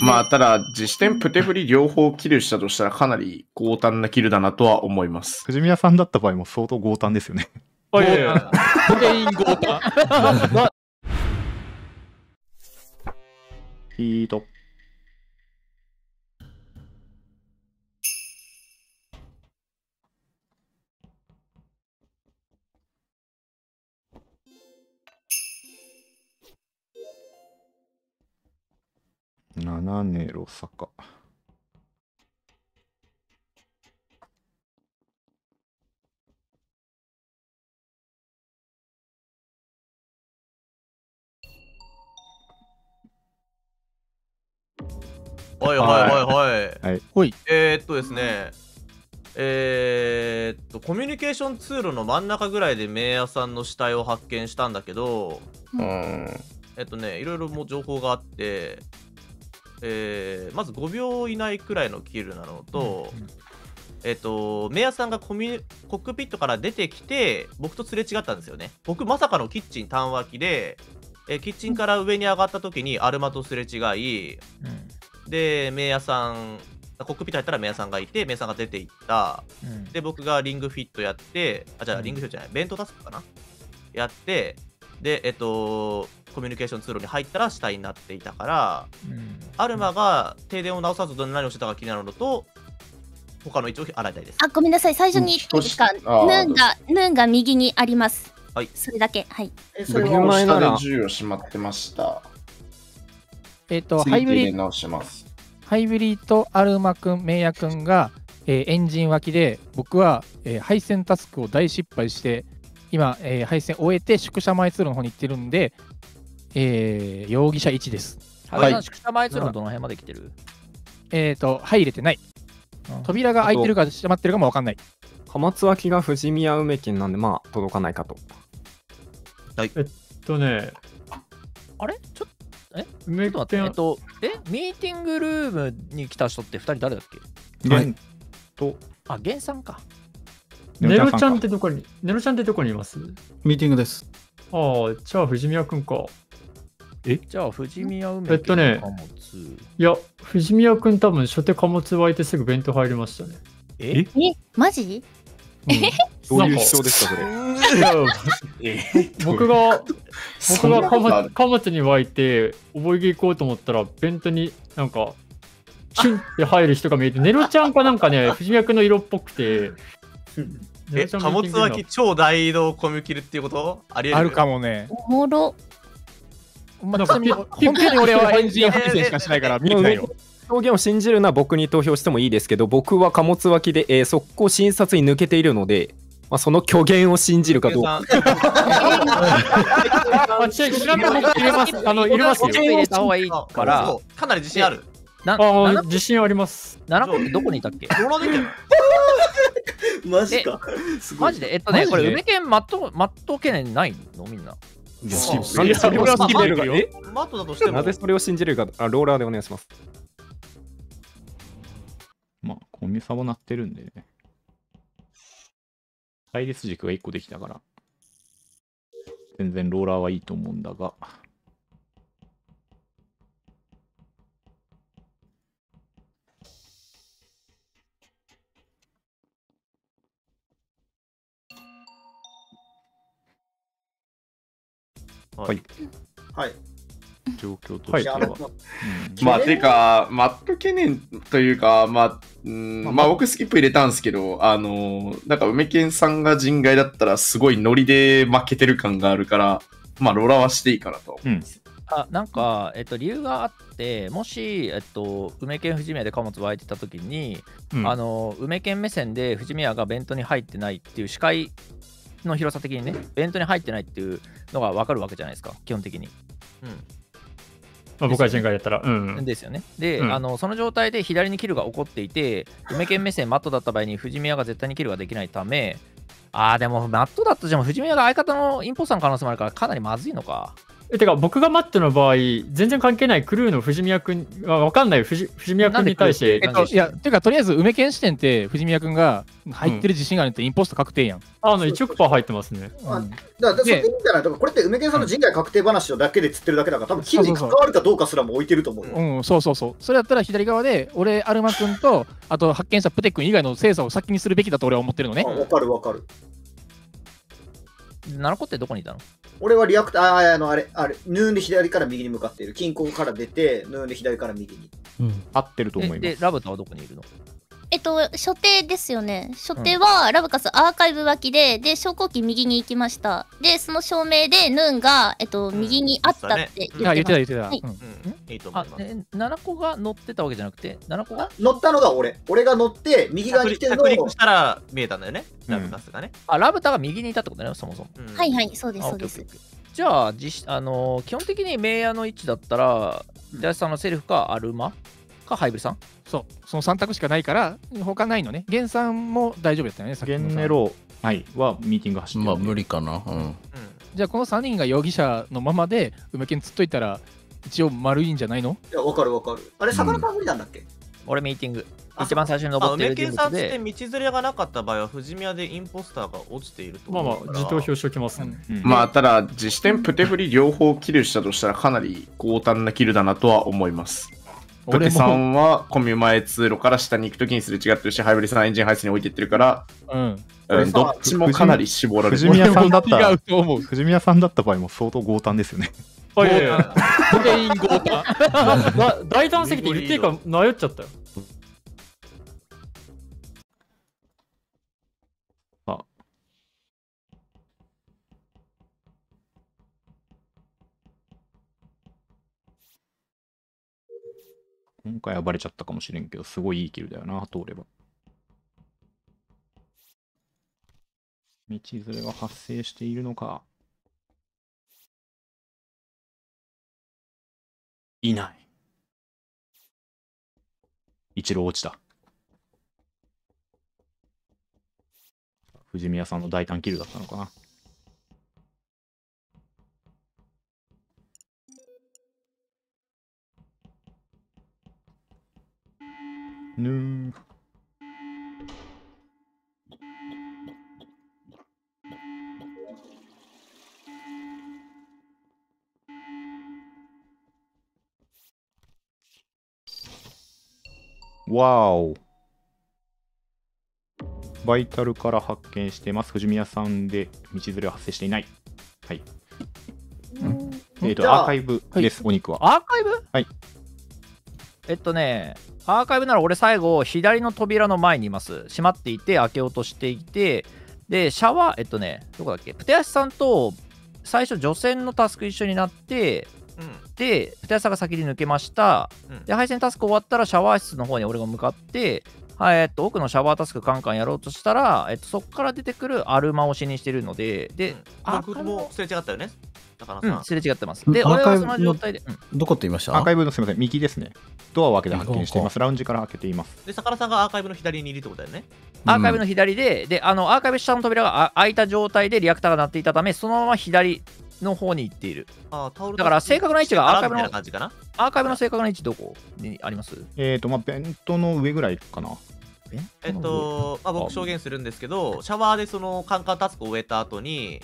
まあ、ただ、実施点プテフリ両方キルしたとしたらかなり強胆なキルだなとは思います。藤宮さんだった場合も相当強胆ですよね。あいやいや全員豪華。ヒート。7ネロ坂。はいはいはいはい。はい。えー、っとですね、えー、っと、コミュニケーションツールの真ん中ぐらいで名屋さんの死体を発見したんだけど、うん。えっとね、いろいろもう情報があって、えーまず5秒以内くらいのキルなのと、えっと、メアさんがコミュコックピットから出てきて、僕とすれ違ったんですよね。僕、まさかのキッチン単脇で、えーキッチンから上に上がった時にアルマとすれ違い、で、メイヤさん、コックピット入ったらメイヤさんがいて、メイヤさんが出ていった。うん。で、僕がリングフィットやって、あ、じゃあリングフィットじゃない、ベントタスクかな？やって、で、えっと、コミュニケーション通路に入ったら死体になっていたから、うんアルマが停電を直さず何をしてたか気になるのと、他の位置を洗いたいです。あ、ごめんなさい。最初に言っていいですか？ヌうんあーーンが、ンが右にあります。はいそれだけ。はい。僕えそれはも下で前なら銃をしまってました。えっ、と、次ハイブリ手で直します。ハイブリとアルマくん、メイヤくんが、えーエンジン脇で、僕は、えー配線タスクを大失敗して、今、えー配線終えて宿舎前通路の方に行ってるんで、えー容疑者1です。はい。はい。宿舎前通路のどの辺まで来てる？えっ、と、入れてない。扉が開いてるか閉まってるかも分かんない。貨物脇が富士宮梅県なんでまあ届かないかと。えっとね。あれ？ちょっ梅と待って、えっ店と、え、ミーティングルームに来た人って2人誰だっけ？ゲンと、あ、ゲンさんか。ネロちゃんってどこにネロちゃんってどこにいます？ミーティングです。ああじゃあ藤宮くんか。じゃあ、富士宮梅えっとね貨物。いや藤宮くん多分初手貨物湧いてすぐ弁当入りましたね。え？え、マジ？どういう主張ですか、それ？僕が僕が貨物貨物に湧いて覚え着行こうと思ったら弁当になんかキュンって入る人が見えて ネロちゃんかなんかね藤宮くんの色っぽくて。ネ え、貨物脇超大移動コミュキルっていうこと？ありえる？あるかもね。おもろ。まあ、本当に俺はエンジン配線しかしないから見てないよ。表現を信じるのは僕に投票してもいいですけど僕は貨物脇で、えー、速攻診察に抜けているので、まあ、その虚言を信じるかどうか あの入れますよちょっと入れた方がいいから、かなり自信ある。なあ自信あります。7個ってどこにいたっけ？ローラーできてるマジかすマジで？えっとね、これ、梅県マット、マット懸念ないの？みんな。なんでそれを信じれる。かマットだとしても。なぜそれを信じれるかあローラーでお願いします。まあ、コミサボなってるんで。ね。対立軸が1個できたから、全然ローラーはいいと思うんだが、はい。はい。状況としては。はいうんまあ、てか、マット懸念というか、まあ、うんまあ、僕スキップ入れたんですけど、あの、なんか梅健さんが人外だったらすごいノリで負けてる感があるから、まあ、ローラーはしていいかなとは思います。あなんか、えっと、理由があって、もし、えっと、梅県富士宮で貨物湧いてた時に、うんあの梅県目線で富士宮がベントに入ってないっていう視界の広さ的にね、ベントに入ってないっていうのが分かるわけじゃないですか、基本的に。まあ、僕は人外やったらうんですよね。で、うんあのその状態で左にキルが起こっていて、梅県目線マットだった場合に富士宮が絶対にキルができないため、あーでもマットだとしても富士宮が相方のインポスターの可能性もあるからかなりまずいのか。えてか、僕がマットの場合、全然関係ないクルーの藤宮君、あわかんない藤藤宮君に対してえっと、いや、ていうか、とりあえず、梅県視点って、藤宮君が入ってる自信があるってインポスト確定やん。あの、1億パー入ってますね。あうんだから、それでいいなこれって梅健さんの人外確定話だけで釣ってるだけだから、多分、金に関わるかどうかすらも置いてると思うよ。うん、そうそうそう。それやったら左側で、俺、アルマ君と、あと発見したプテ君以外の精査を先にするべきだと俺は思ってるのねあ。わかるわかる。ナナコってどこにいたの？俺はリアクター、あ、あの、あれ、あれ、ヌーンで左から右に向かっている。金庫から出て、ヌーンで左から右に。合ってると思います。でで、ラブタはどこにいるの？えっと、所定ですよね。所定はラブカスアーカイブ脇で、で、昇降機右に行きました。で、その証明で、ヌーンが、えっと、右にあったって言っていや、言ってた。言ってた。はいうんうん、いいと思あい、ます。え、ナナコが乗ってたわけじゃなくて、ナナコが乗ったのが俺。俺が乗って、右側に来てるのを着陸し、たら見えたんだよね、うんラブカスがね。あ、ラブタが右にいたってことね、そもそも。うんはいはい、そうです、あそうですじゃあ、実あのー基本的に名屋の位置だったら、ジャスさんのセルフかアルマかハイブリさん？そう、その3択しかないから、他ないのね。ゲンさんも大丈夫だったよね、さっきのさゲンネロ、はい、はミーティング走ってるまあ無理かな。うん。うんじゃあ、この3人が容疑者のままで、梅県つっといたら、一応丸いんじゃないの？いや、わかるわかる。あれ、魚さん無理なんだっけ、俺ミーティング。あ一番最初にまあ、登っている人さんって道連れがなかった場合は、富士宮でインポスターが落ちているとまあまあ、思うから。自投票しときますね。うんまあ、ただ、自視点プテフリ両方キルしたとしたらかなり強胆なキルだなとは思います。プテさんはコミュ前通路から下に行くときにすれ違ってるし、ハイブリさんはエンジンハイスに置いてってるから、うん。どっちもかなり絞られて藤宮さんだった宮さんだった場合も相当強胆ですよね。あいやいや全員豪華。だだ大胆すぎて言っていいか迷っちゃったよ。今回はバレちゃったかもしれんけど、すごいいいキルだよな、通れば。道連れが発生しているのか。いない。一郎落ちた。藤宮さんの大胆キルだったのかな。ぬー。わーお。バイタルから発見してます。藤宮さんで道連れは発生していない。はい。えっ、と、じゃあアーカイブです、お肉は。アーカイブ？はい。えっとね、アーカイブなら俺最後、左の扉の前にいます。閉まっていて、開けようとしていて、で、シャワー、えっとね、どこだっけ、プテアシさんと最初、除染のタスク一緒になって、うんで、プテアシさんが先に抜けました。うんで、配線タスク終わったら、シャワー室の方に俺が向かって、はい、えっと、奥のシャワータスクカンカンやろうとしたら、えっと、そこから出てくるアルマを死にしてるので、で、アー僕もすれ違ったよね。高野さん。うん、すれ違ってます。で、アー俺はそカイブのの状態で、うんどこって言いました？アーカイブのすみません、右ですね。ドアを開けて発見しています。ラウンジから開けています。で、坂田さんがアーカイブの左にいるってことだよね。アーカイブの左で、で、あの、アーカイブ下の扉があ開いた状態でリアクターが鳴っていたため、そのまま左の方に行っている。あータオルだから正確な位置がアーカイブのみたいな感じかな？アーカイブの正確な位置どこにあります？えっ、と、まあ、ベントの上ぐらいかな。えっと、まあ、僕証言するんですけど、シャワーでそのカンカンタスクを終えた後に、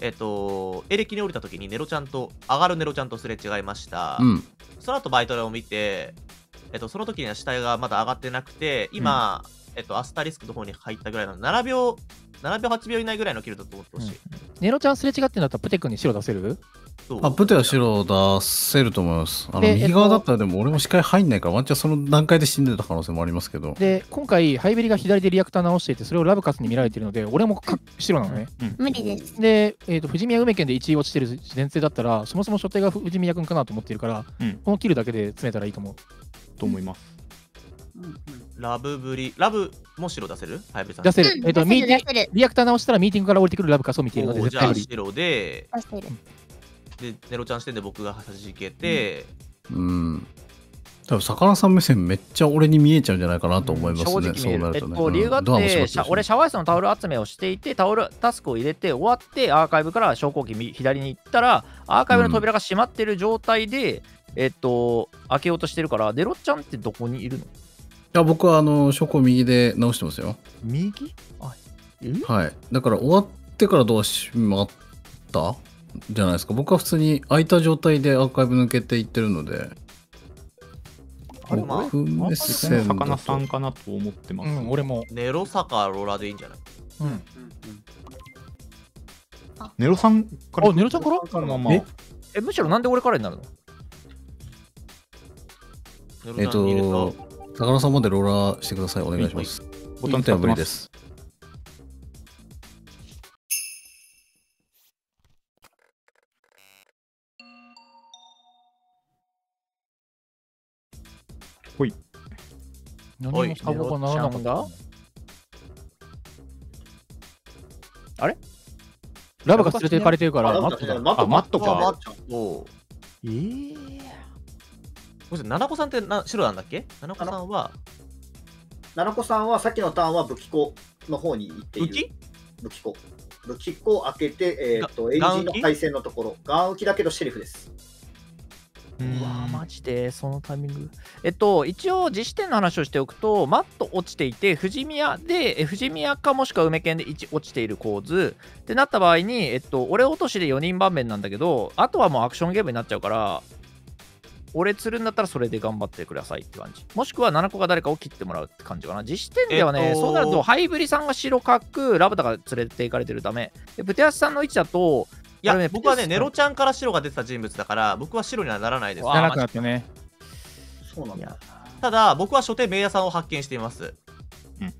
えっと、エレキに降りた時にネロちゃんと、上がるネロちゃんとすれ違いました。うん。その後バイトラを見て、えっと、その時には死体がまだ上がってなくて、今、えっと、アスタリスクの方に入ったぐらいなので、7秒、7秒、8秒以内ぐらいのキルだと思ってほしい。ネロちゃんすれ違ってんだったらプテ君に白出せる？あ、プテは白出せると思います。あの、で右側だったらでも俺も視界入んないから、ワンチャンその段階で死んでた可能性もありますけど。で、今回、ハイベリが左でリアクター直していて、それをラブカスに見られてるので、俺もか白なのね。無理です。で、えー、と富士宮梅県で1位落ちてる前提だったら、そもそも所定が富士宮君かなと思ってるから、うんこのキルだけで詰めたらいいと思う。と思います。ラブブリ、ラブも白出せる？ハイブリさん。出せる。うんえっ、と、リアクター直したらミーティングから降りてくるラブカスを見ているので、じゃあ絶対無理。白で、出してる。で、ネロちゃん視点で僕が弾けて、うん。多分魚さん目線めっちゃ俺に見えちゃうんじゃないかなと思いますね。正直見える。えっそうなるとね。と、理由があって、俺、シャワー室のタオル集めをしていて、タオルタスクを入れて、終わって、アーカイブから昇降機右左に行ったら、アーカイブの扉が閉まってる状態で、えっと、開けようとしてるから、デロちゃんってどこにいるの？いや、僕はあの、証拠右で直してますよ。右？あえ？はい。だから終わってからドア閉まった？じゃないですか。僕は普通に開いた状態でアーカイブ抜けていってるので。あれ？まあ僕目線だと魚さんかなと思ってます。うん、俺も。ネロサかローラでいいんじゃない？うん。ネロさんから？あネロちゃんからそのまま。え？え、むしろなんで俺からになるの？えっネロちゃんにいると、魚さんまでローラーしてください。お願いします。ボタンインター使ってま。無理ですす。何もサボがならなかったな。ラブが連れて行かれてるから、あマットだ。マットあマットかマットおうえー、ごめんなさい、七子さんってな白なんだっけ？七子さんは？七子さんはさっきのターンは武器庫の方に行っている。武器？武器庫。武器庫を開けて、えーっと、エイジの配線のところ。ガン浮きだけどシェリフです。うわマジで？そのタイミング。えっと一応実施点の話をしておくとマット落ちていて富士宮でえ富士宮かもしくは梅県で1落ちている構図。ってなった場合にえっと俺落としで4人盤面なんだけどあとはもうアクションゲームになっちゃうから俺釣るんだったらそれで頑張ってくださいって感じもしくは7個が誰かを切ってもらうって感じかな実施点ではね、えっとそうなるとハイブリさんが白角ラブタが連れて行かれてるためでプテアスさんの位置だといやね、僕はね、ネロちゃんから白が出てた人物だから、僕は白にはならないです。わ長くなってね。そうなんだ。ただ、僕は書店名屋さんを発見しています。うんうん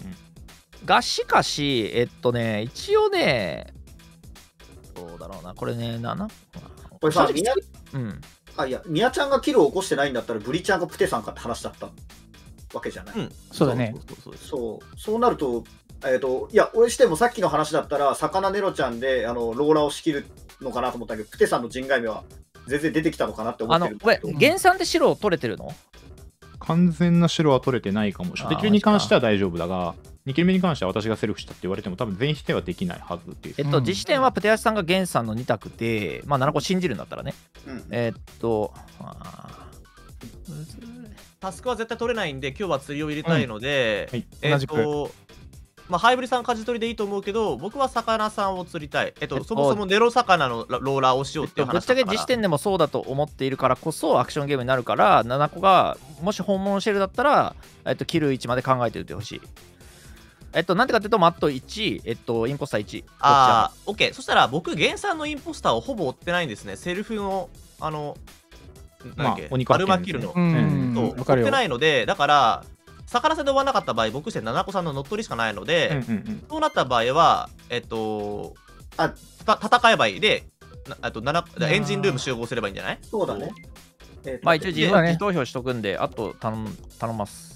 がしかし、えっとね、一応ね、どうだろうな、これね、7? これさ、うん。あいや、みやちゃんがキルを起こしてないんだったら、ブリちゃんがプテさんかって話だったわけじゃない。うん。そうだね。そうそうなると、えっ、と、いや、俺してもさっきの話だったら、魚ネロちゃんで、あの、ローラーを仕切るのかなと思ったけど、プテさんの陣外目は全然出てきたのかなって思あの、ってるんごめだけど。ん、原産で白取れてるの？完全な白は取れてないかも。初手切りに関しては大丈夫だが、2切り目に関しては私がセルフしたって言われても多分全否定はできないはずっていう。えっと、うん実施点はプテアシさんが原産の2択で、まあ、7個信じるんだったらね。うんえっと、タスクは絶対取れないんで、今日は釣りを入れたいので、はいえっ同じくと、まあ、ハイブリさん舵取りでいいと思うけど、僕は魚さんを釣りたい。えっと、えっとそもそもネロ魚のローラーをしようっていうぶっ話だから。ちゃけ実施点でもそうだと思っているからこそアクションゲームになるから7個がもし本物シェルだったら、えっと、キル1まで考えておいてほしいえっとなんでかっていうとマット1えっとインポスター1ああ、オッケー。そしたら僕、原産のインポスターをほぼ追ってないんですね。セルフの、あの、なんだっけ、まあ鬼化アルマキルの。ううんん。そう、わかるよ追って。ないので、だから、魚線で終わらなかった場合、僕して七子さんの乗っ取りしかないので、うんうんうんそうなった場合は、えっと、あた戦えばいいで、と七エンジンルーム集合すればいいんじゃない？そうだね。えまあ一応自でそうだね自投票しとくんであと頼ます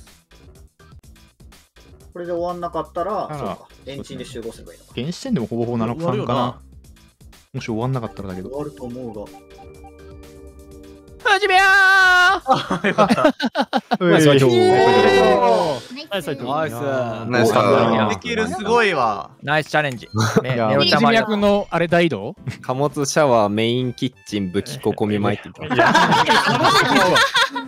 これで終わんなかったら、あらそうか、エンジンで集合すればいいのか。原始点でもほぼほぼ7個さんかな。もし終わんなかったらだけど。終わると思うが。始めやーよかった。ナイスナイスナイスナイスナイスだできる、すごいわ。ナイスチャレンジねいやネロちゃんのあれ大移動貨物シャワー、メインキッチン、武器庫、込み巻いてた。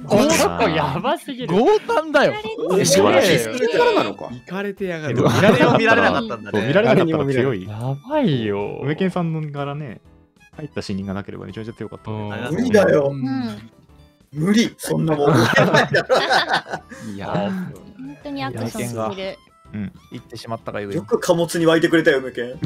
この子やばすぎる。強盗だよ。え、しばらくからなのか。行かれてやがる。見られなかったんだね。見られなかったら強い。やばいよ。梅健さんの柄ね、入った死人がなければめちゃめちゃ強かったね。無理だよ。うん。無理、そんなもん。いあや、本当にアクションすぎる。行ってしまったがゆえよく貨物に湧いてくれたよ、梅犬。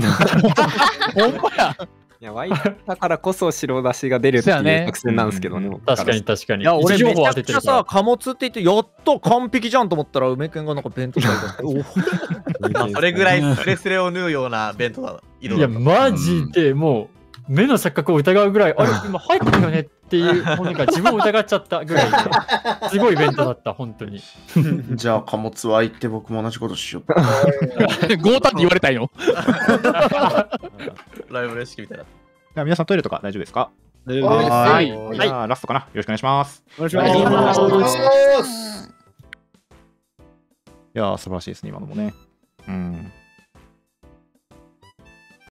ほんまや。いや、湧いたからこそ白出しが出るっていう作戦なんですけどね。確かに確かに。いや俺めちゃく当ててるからちゃさ貨物って言ってやっと完璧じゃんと思ったら梅君がなんか弁当食べてまあそれぐらいスレスレを縫うような弁当だ。色いや、だったマジでもう、目の錯覚を疑うぐらい、あれ、今入ってるよねっていう、もうなんか自分を疑っちゃったぐらいで、すごいイベントだった、本当に。じゃあ、貨物は行って僕も同じことしよう。強盗って言われたいの？ライブレシピみたいな。じゃあ皆さんトイレとか大丈夫ですか？はい。はいじゃあ、ラストかな。よろしくお願いします。お願いしお願いしますいやー、素晴らしいですね、今のもね。うん。